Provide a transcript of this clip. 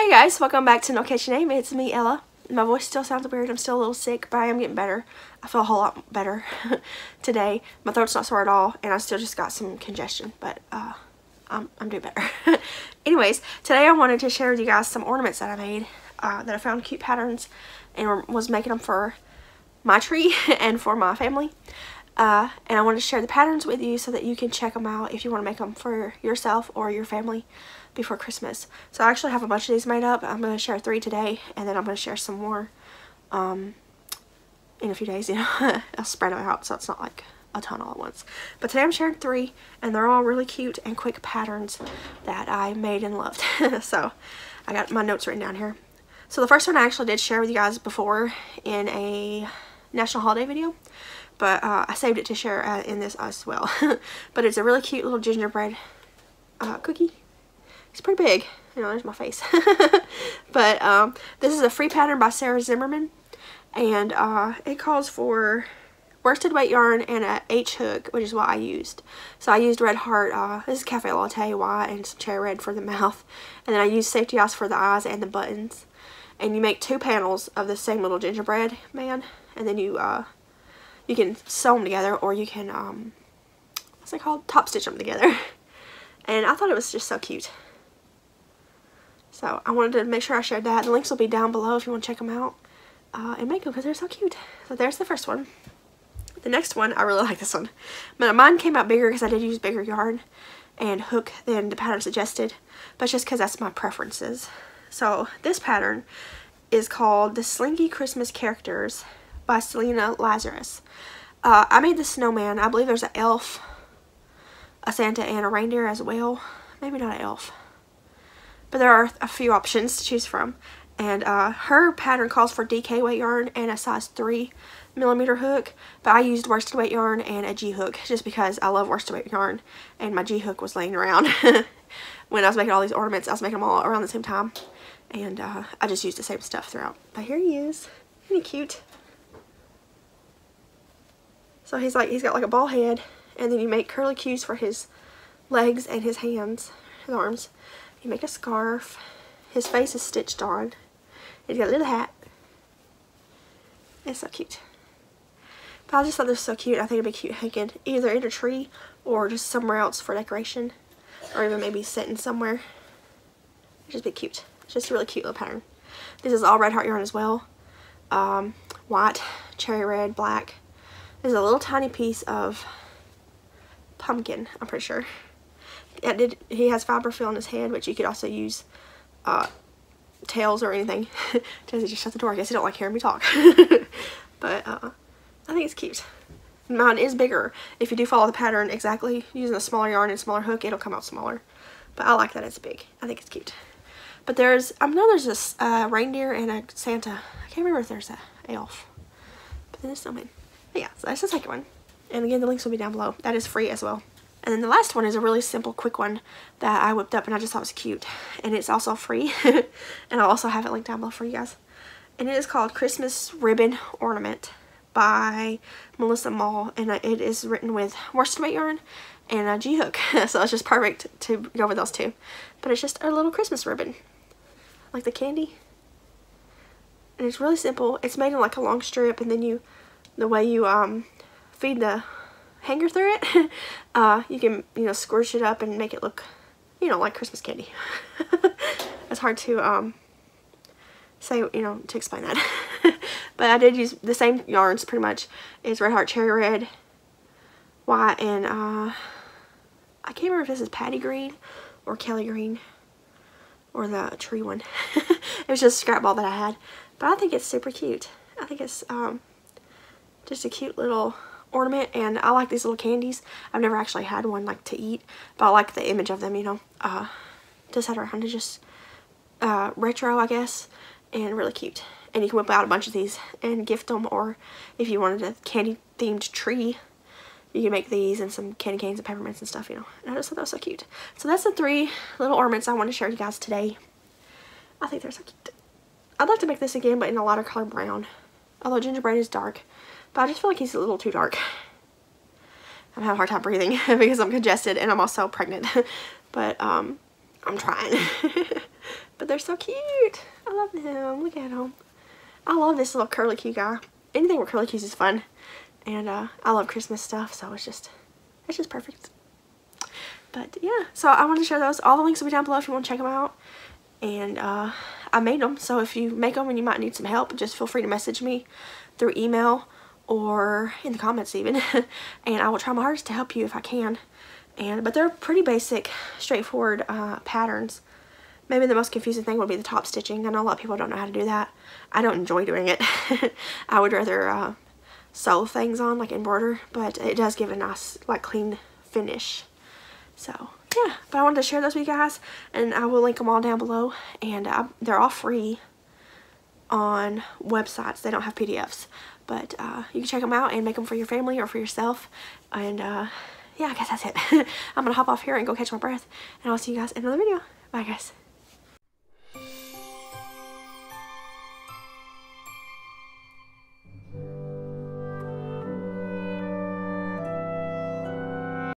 Hey guys, welcome back to No Catchy Name. It's me, Ella. My voice still sounds weird. I'm still a little sick, but I am getting better. I feel a whole lot better today. My throat's not sore at all, and I still just got some congestion, but uh, I'm, I'm doing better. Anyways, today I wanted to share with you guys some ornaments that I made uh, that I found cute patterns and was making them for my tree and for my family. Uh, and I wanted to share the patterns with you so that you can check them out if you want to make them for yourself or your family before Christmas. So I actually have a bunch of these made up. I'm going to share three today, and then I'm going to share some more um, in a few days. You know, I'll spread them out so it's not like a ton all at once. But today I'm sharing three, and they're all really cute and quick patterns that I made and loved. so I got my notes written down here. So the first one I actually did share with you guys before in a national holiday video but uh, I saved it to share uh, in this as well. but it's a really cute little gingerbread uh, cookie. It's pretty big. You know, there's my face. but um, this is a free pattern by Sarah Zimmerman. And uh, it calls for worsted weight yarn and a H hook, which is what I used. So I used Red Heart, uh, this is Cafe Latte white and some cherry red for the mouth. And then I used Safety Eyes for the eyes and the buttons. And you make two panels of the same little gingerbread man. And then you, uh, you can sew them together or you can, um, what's it called? Top stitch them together. And I thought it was just so cute. So I wanted to make sure I shared that. The links will be down below if you want to check them out uh, and make them because they're so cute. So there's the first one. The next one, I really like this one. But mine came out bigger because I did use bigger yarn and hook than the pattern suggested. But just because that's my preferences. So this pattern is called The Slinky Christmas Characters by Selena Lazarus. Uh, I made the snowman. I believe there's an elf, a Santa, and a reindeer as well. Maybe not an elf. But there are a few options to choose from. And uh, her pattern calls for DK weight yarn and a size 3 millimeter hook. But I used worsted weight yarn and a G hook just because I love worsted weight yarn. And my G hook was laying around when I was making all these ornaments. I was making them all around the same time. And uh, I just used the same stuff throughout. But here he is. Isn't he cute? So he's like, he's got like a ball head. And then you make curly cues for his legs and his hands, his arms. You make a scarf. His face is stitched on. He's got a little hat. It's so cute. But I just thought this was so cute. I think it'd be cute hanging either in a tree or just somewhere else for decoration. Or even maybe sitting somewhere. It'd just be cute. It's just a really cute little pattern. This is all red heart yarn as well. Um, white, cherry red, black. There's a little tiny piece of pumpkin, I'm pretty sure. Did he has fiberfill in his head, which you could also use uh, tails or anything. Does he just shut the door? I guess he don't like hearing me talk. but uh, I think it's cute. Mine is bigger. If you do follow the pattern exactly, using a smaller yarn and smaller hook, it'll come out smaller. But I like that it's big. I think it's cute. But there's, I know there's a uh, reindeer and a Santa. I can't remember if there's a elf. But then it's snowman. But yeah, so that's the second one. And again, the links will be down below. That is free as well. And then the last one is a really simple, quick one that I whipped up and I just thought was cute. And it's also free. and I'll also have it linked down below for you guys. And it is called Christmas Ribbon Ornament by Melissa Mall. And uh, it is written with worsted weight yarn and a G-hook. so it's just perfect to go with those two. But it's just a little Christmas ribbon. Like the candy. And it's really simple. It's made in like a long strip and then you, the way you um feed the hanger through it, uh, you can, you know, squish it up and make it look, you know, like Christmas candy. it's hard to, um, say, you know, to explain that. but I did use the same yarns pretty much. It's Red Heart Cherry Red, white, and, uh, I can't remember if this is Paddy Green or Kelly Green or the tree one. it was just a scrap ball that I had. But I think it's super cute. I think it's, um, just a cute little ornament and I like these little candies. I've never actually had one like to eat, but I like the image of them, you know, uh, to set around. It's just uh, retro, I guess, and really cute. And you can whip out a bunch of these and gift them, or if you wanted a candy-themed tree, you can make these and some candy canes and peppermints and stuff, you know. And I just thought that was so cute. So that's the three little ornaments I want to share with you guys today. I think they're so cute. I'd like to make this again, but in a lighter color brown. Although gingerbread is dark. But I just feel like he's a little too dark. I'm having a hard time breathing because I'm congested and I'm also pregnant. but um, I'm trying. but they're so cute. I love them. Look at them. I love this little curly Q guy. Anything with curly Qs is fun. And uh, I love Christmas stuff, so it's just, it's just perfect. But yeah, so I wanted to share those. All the links will be down below if you want to check them out. And uh, I made them, so if you make them and you might need some help, just feel free to message me through email or in the comments even. and I will try my hardest to help you if I can. And But they're pretty basic, straightforward uh, patterns. Maybe the most confusing thing would be the top stitching. I know a lot of people don't know how to do that. I don't enjoy doing it. I would rather uh, sew things on, like embroider, but it does give a nice, like, clean finish. So, yeah, but I wanted to share those with you guys, and I will link them all down below, and uh, they're all free on websites. They don't have PDFs, but uh, you can check them out and make them for your family or for yourself, and uh, yeah, I guess that's it. I'm going to hop off here and go catch my breath, and I'll see you guys in another video. Bye, guys.